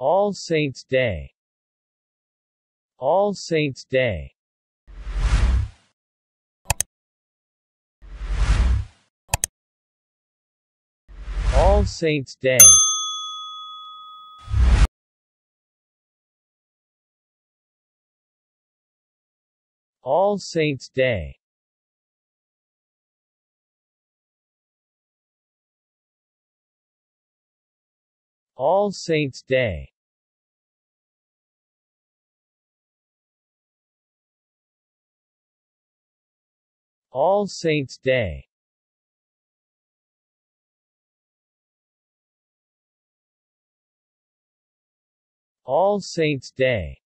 All Saints' Day. All Saints' Day. All Saints' Day. All Saints' Day. All Saints' Day All Saints' Day. All Saints' Day